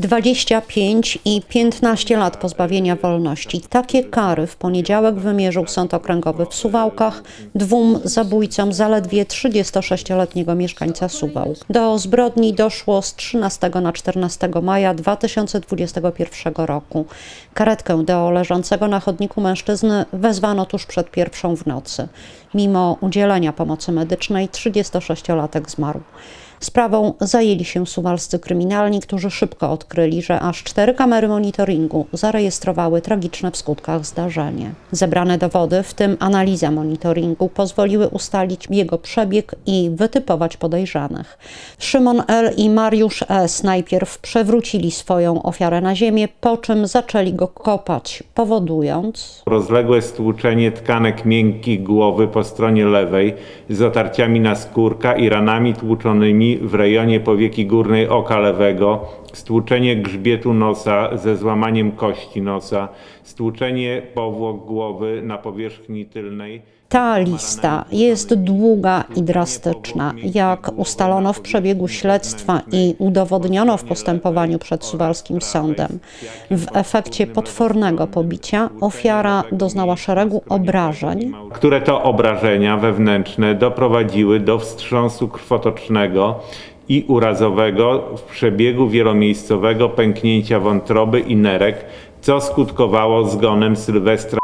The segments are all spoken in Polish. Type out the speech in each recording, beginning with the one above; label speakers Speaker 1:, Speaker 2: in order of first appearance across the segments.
Speaker 1: 25 i 15 lat pozbawienia wolności. Takie kary w poniedziałek wymierzył Sąd Okręgowy w Suwałkach dwóm zabójcom zaledwie 36-letniego mieszkańca Suwałk. Do zbrodni doszło z 13 na 14 maja 2021 roku. Karetkę do leżącego na chodniku mężczyzny wezwano tuż przed pierwszą w nocy. Mimo udzielenia pomocy medycznej 36-latek zmarł. Sprawą zajęli się suwalscy kryminalni, którzy szybko odkryli, że aż cztery kamery monitoringu zarejestrowały tragiczne w skutkach zdarzenie. Zebrane dowody, w tym analiza monitoringu, pozwoliły ustalić jego przebieg i wytypować podejrzanych. Szymon L. i Mariusz S. najpierw przewrócili swoją ofiarę na ziemię, po czym zaczęli go kopać, powodując
Speaker 2: Rozległe stłuczenie tkanek miękkich głowy po stronie lewej z otarciami na skórka i ranami tłuczonymi w rejonie powieki górnej oka lewego, stłuczenie grzbietu nosa ze złamaniem kości nosa, stłuczenie powłok głowy na powierzchni tylnej.
Speaker 1: Ta lista jest długa i drastyczna. Jak ustalono w przebiegu śledztwa i udowodniono w postępowaniu przed suwalskim sądem, w efekcie potwornego pobicia ofiara doznała szeregu obrażeń,
Speaker 2: które to obrażenia wewnętrzne doprowadziły do wstrząsu krwotocznego i urazowego w przebiegu wielomiejscowego pęknięcia wątroby i nerek, co skutkowało zgonem Sylwestra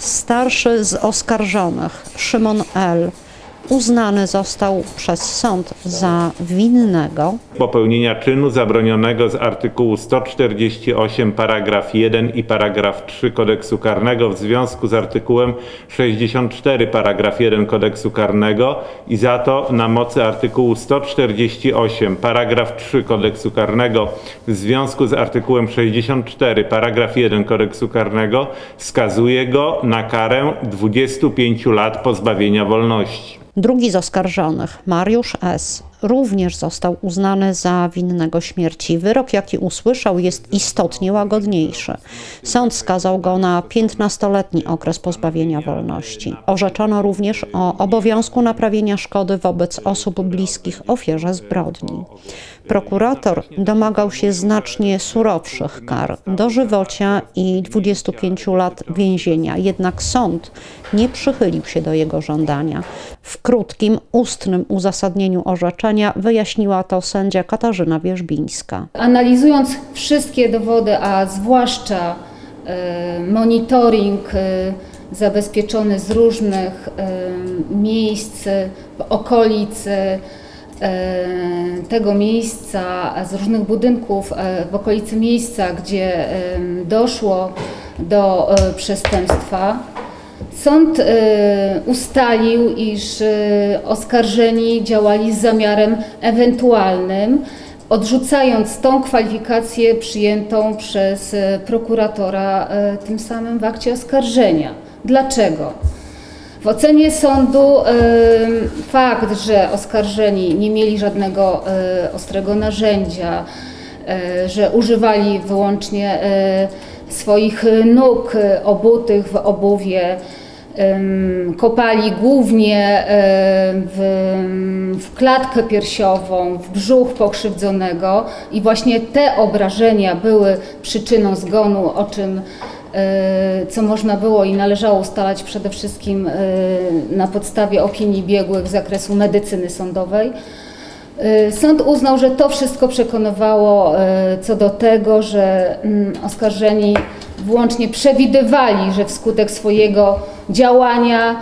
Speaker 1: Starszy z oskarżonych, Szymon L., uznany został przez sąd za winnego
Speaker 2: popełnienia czynu zabronionego z artykułu 148 paragraf 1 i paragraf 3 kodeksu karnego w związku z artykułem 64 paragraf 1 kodeksu karnego i za to na mocy artykułu 148 paragraf 3 kodeksu karnego w związku z artykułem 64 paragraf 1 kodeksu karnego skazuje go na karę 25 lat pozbawienia wolności.
Speaker 1: Drugi z oskarżonych, Mariusz S., również został uznany za winnego śmierci. Wyrok, jaki usłyszał, jest istotnie łagodniejszy. Sąd skazał go na 15-letni okres pozbawienia wolności. Orzeczono również o obowiązku naprawienia szkody wobec osób bliskich ofierze zbrodni. Prokurator domagał się znacznie surowszych kar, dożywocia i 25 lat więzienia, jednak sąd nie przychylił się do jego żądania. W krótkim, ustnym uzasadnieniu orzeczenia wyjaśniła to sędzia Katarzyna Wierzbińska.
Speaker 3: Analizując wszystkie dowody, a zwłaszcza e, monitoring e, zabezpieczony z różnych e, miejsc w okolicy tego miejsca, z różnych budynków w okolicy miejsca, gdzie doszło do przestępstwa, Sąd ustalił, iż oskarżeni działali z zamiarem ewentualnym, odrzucając tą kwalifikację przyjętą przez prokuratora tym samym w akcie oskarżenia. Dlaczego? W ocenie sądu fakt, że oskarżeni nie mieli żadnego ostrego narzędzia, że używali wyłącznie swoich nóg obutych w obuwie, kopali głównie w, w, klatkę piersiową, w brzuch pokrzywdzonego i właśnie te obrażenia były przyczyną zgonu, o czym co można było i należało ustalać przede wszystkim e, na podstawie opinii biegłych z zakresu medycyny sądowej. E, sąd uznał, że to wszystko przekonywało co do tego, że mm, oskarżeni włącznie przewidywali, że wskutek swojego działania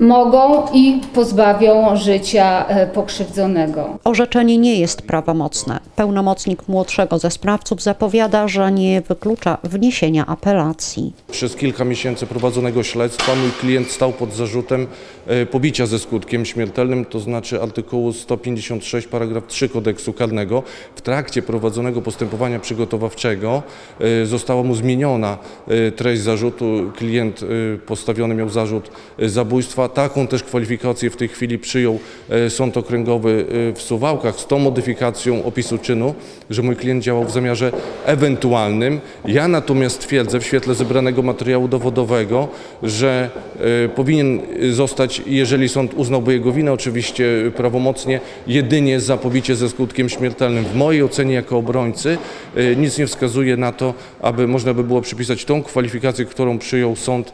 Speaker 3: mogą i pozbawią życia e, pokrzywdzonego.
Speaker 1: Orzeczenie nie jest prawomocne. Pełnomocnik młodszego ze sprawców zapowiada, że nie wyklucza wniesienia apelacji.
Speaker 4: Przez kilka miesięcy prowadzonego śledztwa mój klient stał pod zarzutem e, pobicia ze skutkiem śmiertelnym, to znaczy artykułu 156 paragraf 3 kodeksu karnego. W trakcie prowadzonego postępowania przygotowawczego e, została mu zmieniona treść zarzutu. Klient postawiony miał zarzut zabójstwa taką też kwalifikację w tej chwili przyjął e, Sąd Okręgowy e, w Suwałkach z tą modyfikacją opisu czynu, że mój klient działał w zamiarze ewentualnym. Ja natomiast twierdzę w świetle zebranego materiału dowodowego, że e, powinien zostać, jeżeli sąd uznałby jego winę, oczywiście prawomocnie, jedynie za pobicie ze skutkiem śmiertelnym. W mojej ocenie jako obrońcy nic nie wskazuje na to, aby można by było przypisać tą kwalifikację, którą przyjął sąd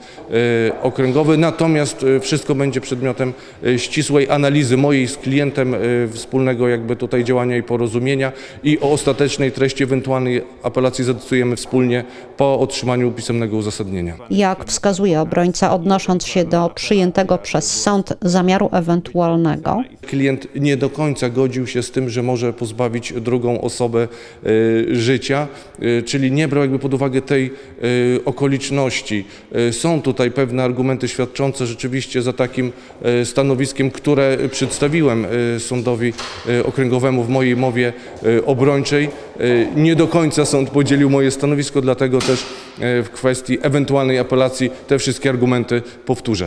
Speaker 4: okręgowy. Natomiast e, wszystko będzie przedmiotem e, ścisłej analizy mojej z klientem e, wspólnego jakby tutaj działania i porozumienia i o ostatecznej treści ewentualnej apelacji zadecydujemy wspólnie po otrzymaniu pisemnego uzasadnienia.
Speaker 1: Jak wskazuje obrońca, odnosząc się do przyjętego przez sąd zamiaru ewentualnego,
Speaker 4: Klient nie do końca godził się z tym, że może pozbawić drugą osobę e, życia, czyli nie brał jakby pod uwagę tej okoliczności. Są tutaj pewne argumenty świadczące rzeczywiście za takim e, stanowiskiem, które przedstawiłem e, sądowi e, okręgowemu w mojej mowie obrończej. Nie do końca sąd podzielił moje stanowisko, dlatego też w kwestii ewentualnej apelacji te wszystkie argumenty powtórzę.